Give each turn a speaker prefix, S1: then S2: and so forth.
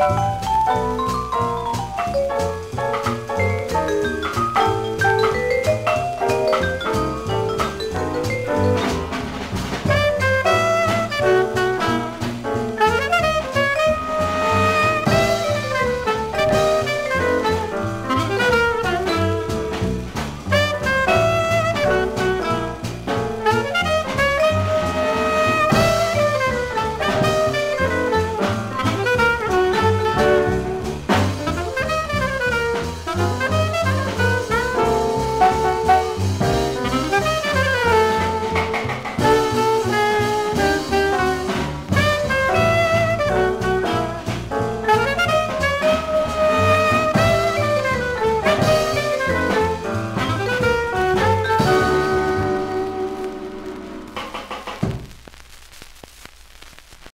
S1: Música